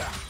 Мега.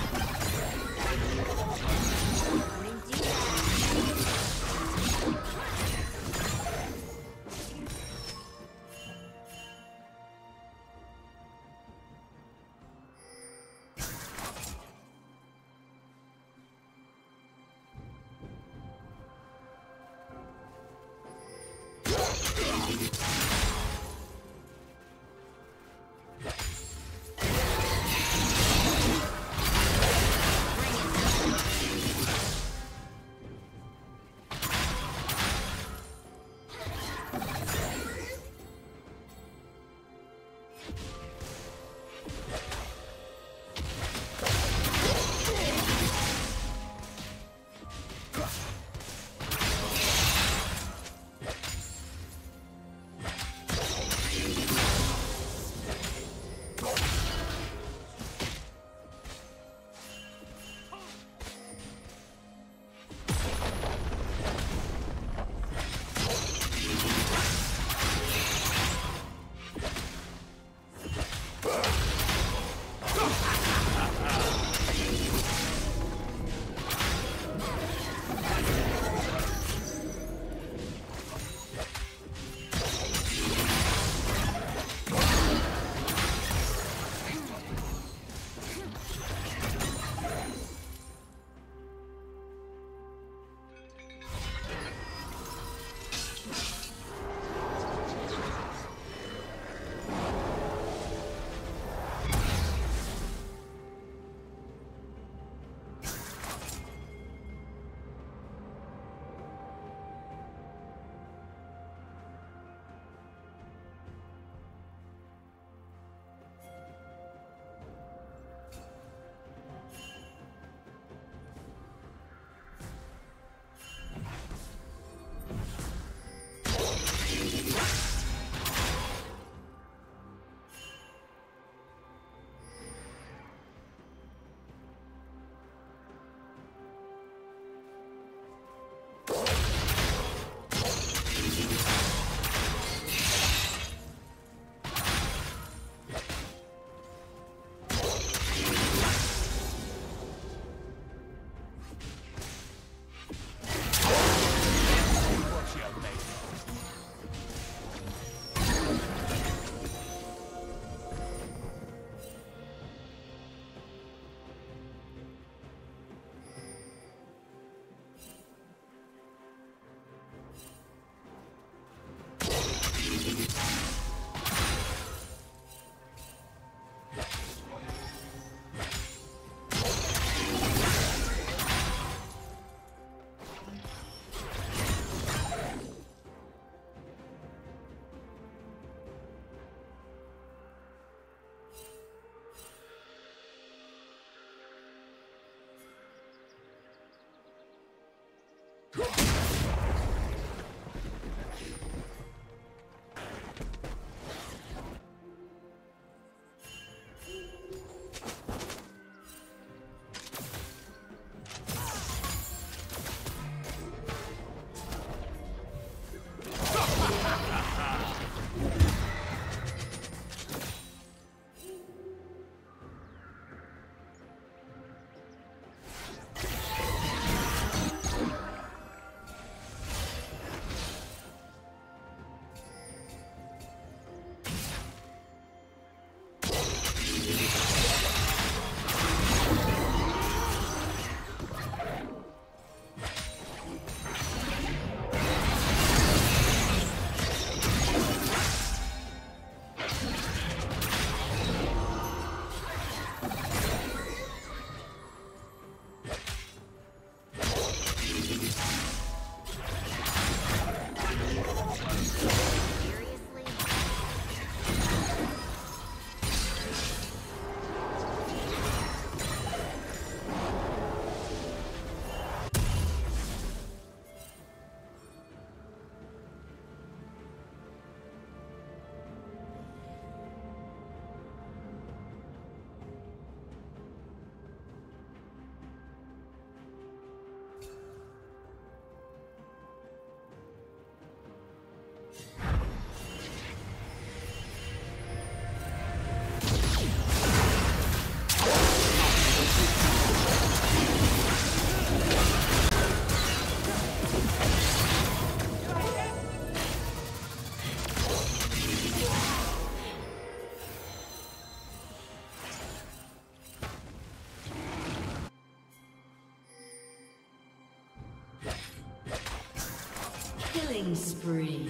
Killing spree.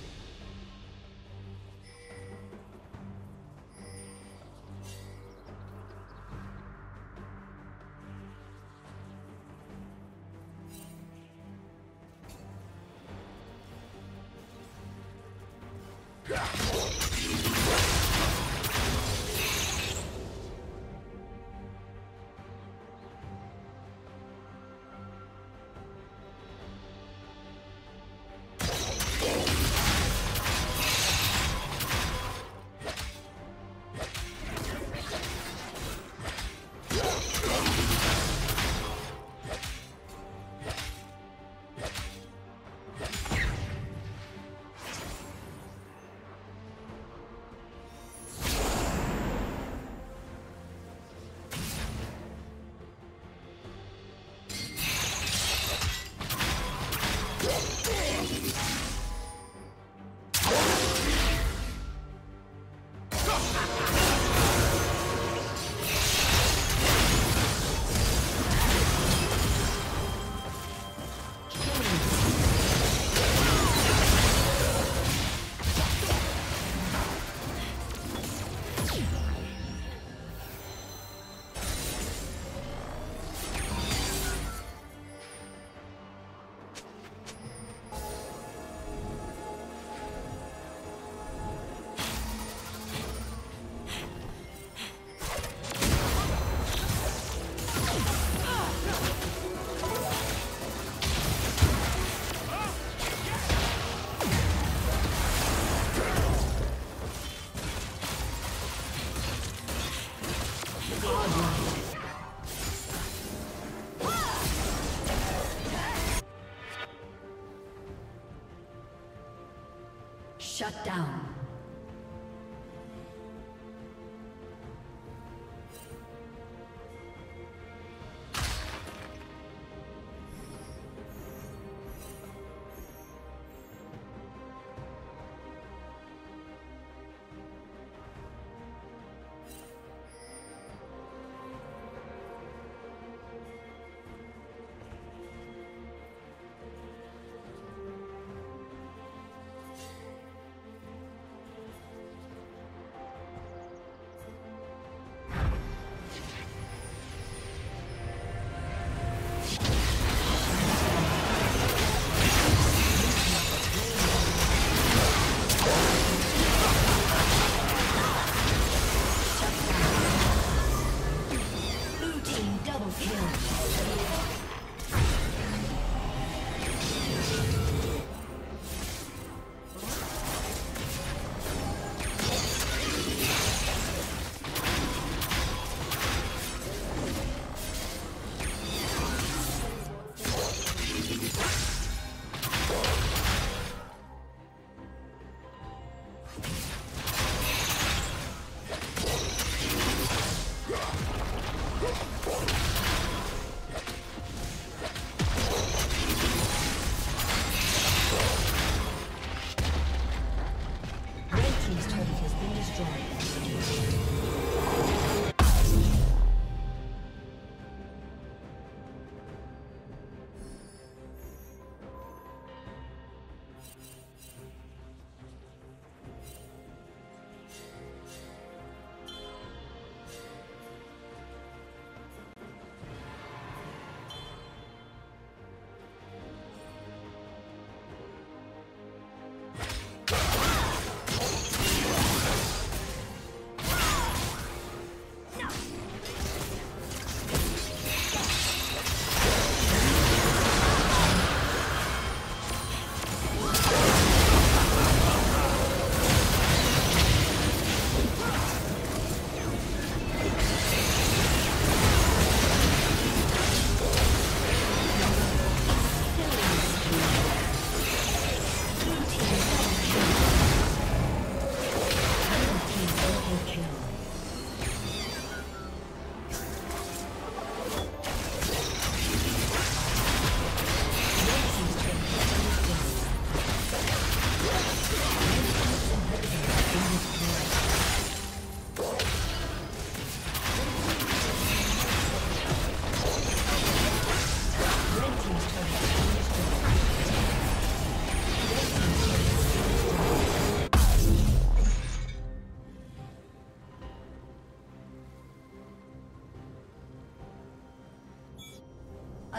Shut down.